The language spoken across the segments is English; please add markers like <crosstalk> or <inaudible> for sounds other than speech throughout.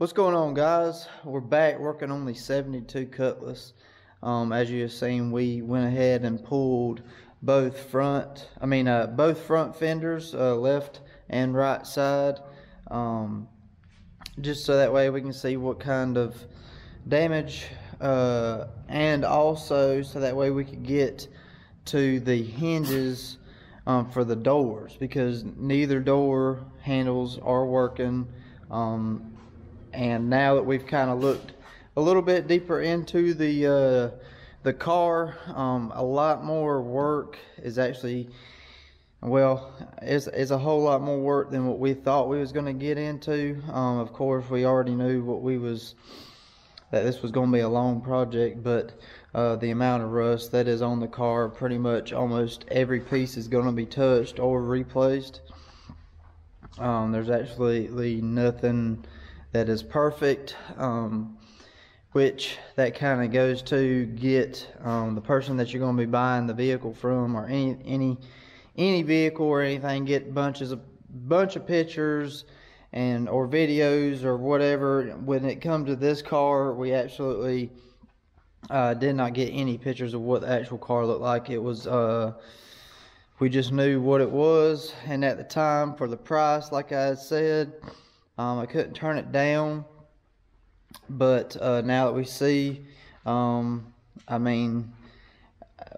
What's going on guys? We're back working on the 72 Cutlass. Um, as you have seen, we went ahead and pulled both front, I mean uh, both front fenders, uh, left and right side. Um, just so that way we can see what kind of damage uh, and also so that way we could get to the hinges um, for the doors because neither door handles are working um, and now that we've kind of looked a little bit deeper into the uh, the car um, a lot more work is actually well it's, it's a whole lot more work than what we thought we was going to get into. Um, of course we already knew what we was that this was going to be a long project but uh, the amount of rust that is on the car pretty much almost every piece is going to be touched or replaced. Um, there's actually nothing that is perfect, um, which that kind of goes to get um, the person that you're going to be buying the vehicle from, or any any any vehicle or anything. Get bunches of bunch of pictures and or videos or whatever. When it comes to this car, we absolutely uh, did not get any pictures of what the actual car looked like. It was. Uh, we just knew what it was, and at the time, for the price, like I said, um, I couldn't turn it down, but uh, now that we see, um, I mean,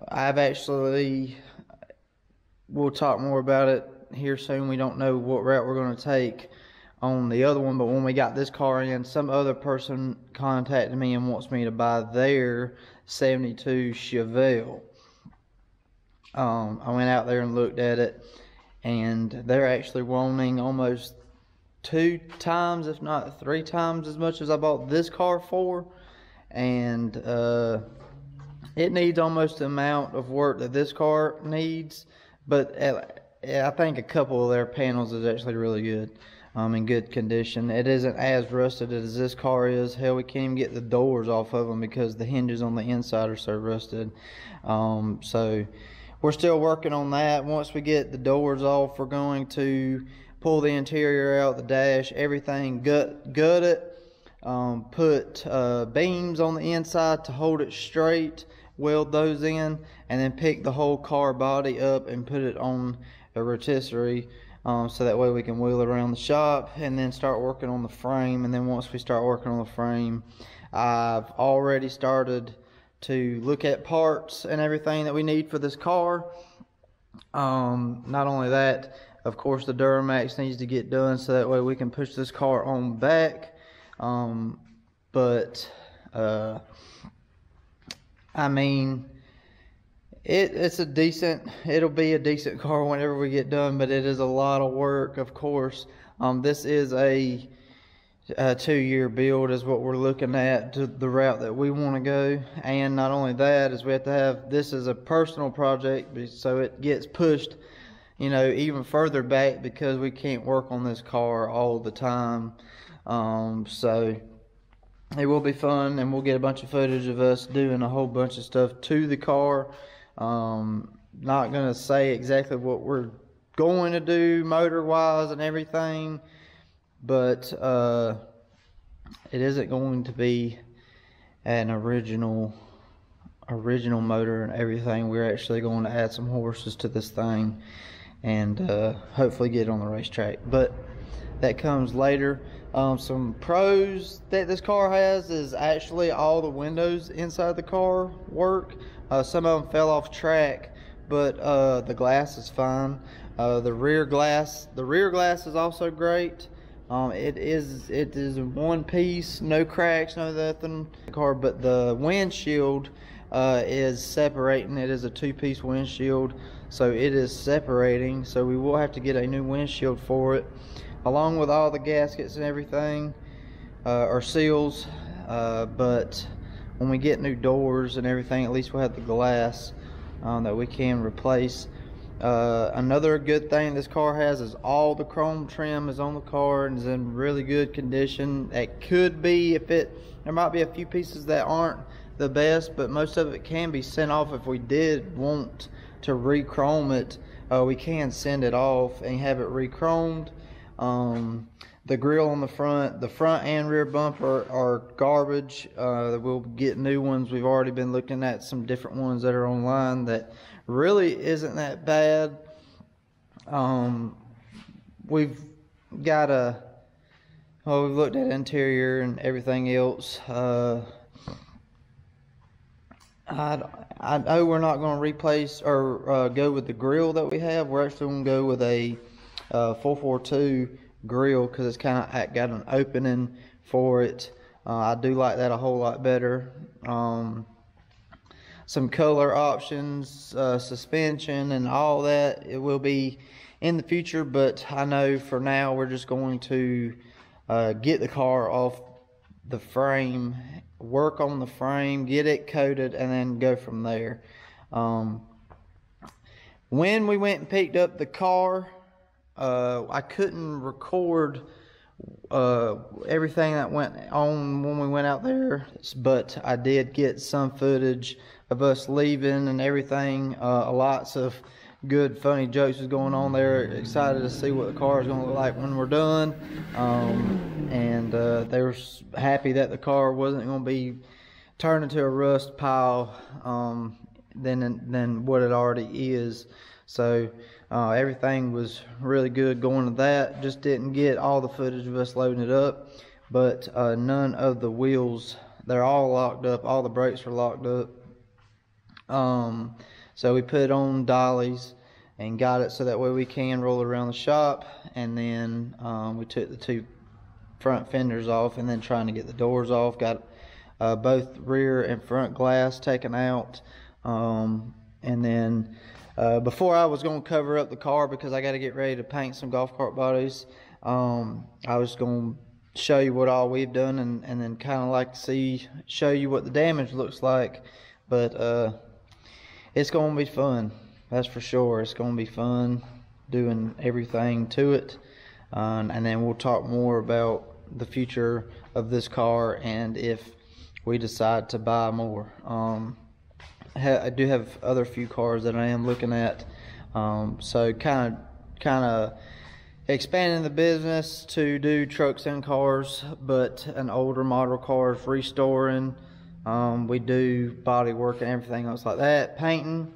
I've actually, we'll talk more about it here soon. We don't know what route we're going to take on the other one, but when we got this car in, some other person contacted me and wants me to buy their 72 Chevelle. Um, I went out there and looked at it, and they're actually wanting almost two times, if not three times as much as I bought this car for. And uh, it needs almost the amount of work that this car needs. But I think a couple of their panels is actually really good. Um, in good condition. It isn't as rusted as this car is. Hell, we can't even get the doors off of them because the hinges on the inside are so rusted. Um, so we're still working on that. Once we get the doors off, we're going to pull the interior out, the dash, everything, gut, gut it, um, put uh, beams on the inside to hold it straight, weld those in, and then pick the whole car body up and put it on a rotisserie. Um, so that way we can wheel around the shop and then start working on the frame. And then once we start working on the frame, I've already started to look at parts and everything that we need for this car. Um, not only that, of course, the Duramax needs to get done so that way we can push this car on back. Um, but, uh, I mean, it, it's a decent, it'll be a decent car whenever we get done, but it is a lot of work, of course. Um, this is a, a two-year build is what we're looking at to the route that we want to go. And not only that is we have to have, this is a personal project, so it gets pushed you know, even further back because we can't work on this car all the time. Um, so it will be fun and we'll get a bunch of footage of us doing a whole bunch of stuff to the car. Um, not going to say exactly what we're going to do motor wise and everything, but uh, it isn't going to be an original original motor and everything. We're actually going to add some horses to this thing and uh, hopefully get on the racetrack. But that comes later. Um, some pros that this car has is actually all the windows inside the car work. Uh, some of them fell off track, but uh, the glass is fine. Uh, the rear glass, the rear glass is also great. Um, it is it is one piece, no cracks, no nothing. Car, but the windshield uh, is separating. It is a two-piece windshield so it is separating so we will have to get a new windshield for it along with all the gaskets and everything uh, or seals uh, but when we get new doors and everything at least we'll have the glass um, that we can replace uh, another good thing this car has is all the chrome trim is on the car and is in really good condition it could be if it there might be a few pieces that aren't the best but most of it can be sent off if we did want to re-chrome it, uh, we can send it off and have it re-chromed. Um, the grill on the front, the front and rear bumper are garbage. Uh, we'll get new ones. We've already been looking at some different ones that are online that really isn't that bad. Um, we've got a, oh, we've looked at interior and everything else. Uh, I, I know we're not going to replace or uh, go with the grill that we have. We're actually going to go with a uh, 442 grill because it's kind of got an opening for it. Uh, I do like that a whole lot better. Um, some color options, uh, suspension, and all that. It will be in the future, but I know for now we're just going to uh, get the car off the frame, work on the frame, get it coated, and then go from there. Um, when we went and picked up the car, uh, I couldn't record uh, everything that went on when we went out there, but I did get some footage of us leaving and everything. Uh, lots of good, funny jokes was going on there. Excited to see what the car is going to look like when we're done. Um, and uh, they were happy that the car wasn't going to be turned into a rust pile um, than, than what it already is. So uh, everything was really good going to that. Just didn't get all the footage of us loading it up, but uh, none of the wheels. They're all locked up. All the brakes are locked up. Um, so we put on dollies and got it so that way we can roll around the shop. And then um, we took the two front fenders off and then trying to get the doors off. Got uh, both rear and front glass taken out. Um, and then uh, before I was going to cover up the car because I got to get ready to paint some golf cart bodies. Um, I was going to show you what all we've done and, and then kind of like to see, show you what the damage looks like. But uh, it's going to be fun. That's for sure. It's going to be fun doing everything to it. Um, and then we'll talk more about the future of this car and if we decide to buy more. Um, I do have other few cars that I am looking at. Um, so kind of, kind of expanding the business to do trucks and cars, but an older model cars, restoring. Um, we do body work and everything else like that. Painting,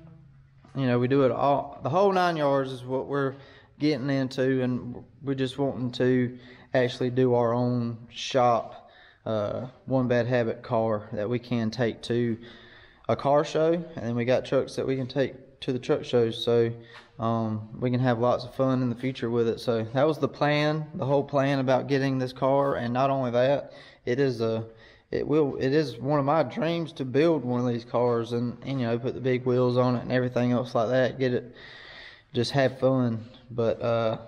you know, we do it all. The whole nine yards is what we're getting into, and we're just wanting to actually do our own shop, uh, one bad habit car that we can take to a car show, and then we got trucks that we can take to the truck shows. So um, we can have lots of fun in the future with it. So that was the plan, the whole plan about getting this car. And not only that, it is a it will it is one of my dreams to build one of these cars and, and you know put the big wheels on it and everything else like that. Get it, just have fun. But uh,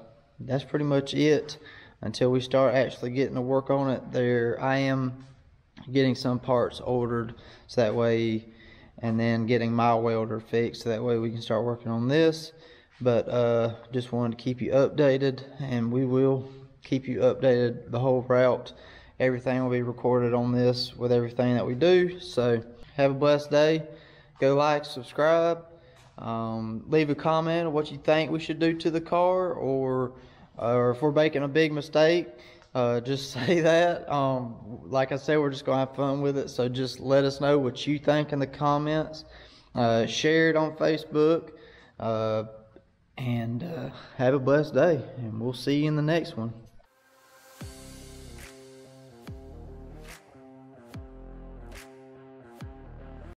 that's pretty much it until we start actually getting to work on it. There, I am getting some parts ordered so that way and then getting my welder fixed so that way we can start working on this but uh, just wanted to keep you updated and we will keep you updated the whole route everything will be recorded on this with everything that we do so have a blessed day go like subscribe um, leave a comment of what you think we should do to the car or or if we're making a big mistake uh, <laughs> just say that. Um, like I said, we're just going to have fun with it. So just let us know what you think in the comments. Uh, share it on Facebook. Uh, and uh, have a blessed day. And we'll see you in the next one.